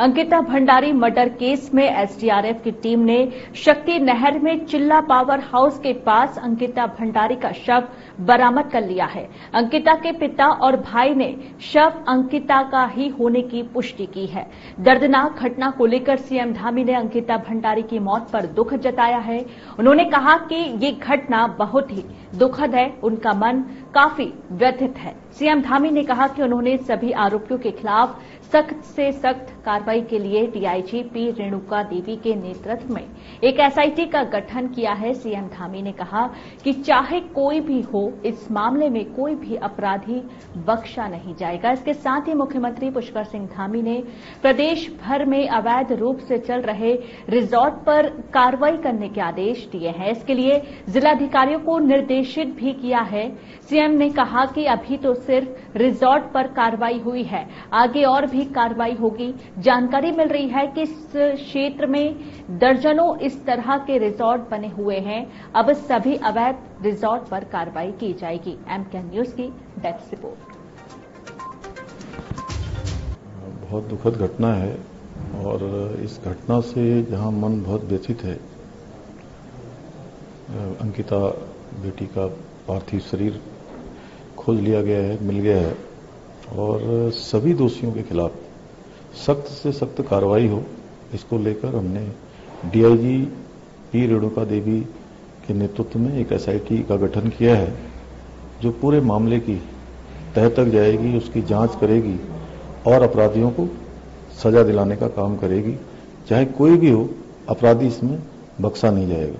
Ankita Bhandari murder case में SDRF की team ने शक्ति नहर में चिल्ला पावर हाउस के पास अंकिता भंडारी का शव बरामद कर लिया है। अंकिता के पिता और भाई ने शव अंकिता का ही होने की पुष्टि की है। दर्दनाक घटना को लेकर सीएम धामी ने अंकिता भंडारी की मौत पर दुख जताया है। उन्होंने कहा कि ये घटना बहुत ही दुखद है। उनका मन काफ़ी व्यथित है। सीएम धामी ने कहा कि उन्होंने सभी आरोपियों के खिलाफ सख्त से सख्त कार्रवाई के लिए डीआईजी पी रेणुका देवी के नेतृत्व में एक एसआईटी का गठन किया है। सीएम धामी ने कहा कि चाहे कोई भी हो, इस मामले में कोई भी अपराधी बख्शा नहीं जाएगा। इसके साथ ही मुख्यमंत्री पुष्कर सिंह धामी ने प्रदेश भर में अवैध रूप से चल रहे रिजॉर्ट पर कार्रवाई करने के आदेश दिए हैं। इसके लिए जिलाधिकारियों को निर्देशित भी किया है। सीएम ने कहा कि अभी तो सिर्फ़ रिजॉर्ट पर कार्रवाई हुई है। आगे और भी कार्रवाई होगी। जानकारी मिल रही है कि इस क्षेत्र में दर्जनों इस तरह के रिजॉर्ट बने हुए हैं। अब सभी अवैध रिजॉर्ट पर कार्रवाई की जाएगी। एमके न्यूज़ की डेस्क रिपोर्ट। बहुत दुखद घटना है और इस घटना से जहाँ मन बहुत व्यथित है अंकिता बेटी का पार्थिव शरीर खोज लिया गया है, मिल गया है। और सभी दोषियों के खिलाफ सख्त से सख्त कार्रवाई हो, इसको लेकर हमने डीआईजी पी रेणुका देवी के नेतृत्व में एक एसआईटी का गठन किया है, जो पूरे मामले की तह तक जाएगी, उसकी जाँच करेगी और अपराधियों को सजा दिलाने का काम करेगी। चाहे कोई भी हो, अपराधी इसमें बख्शा नहीं जाएगा।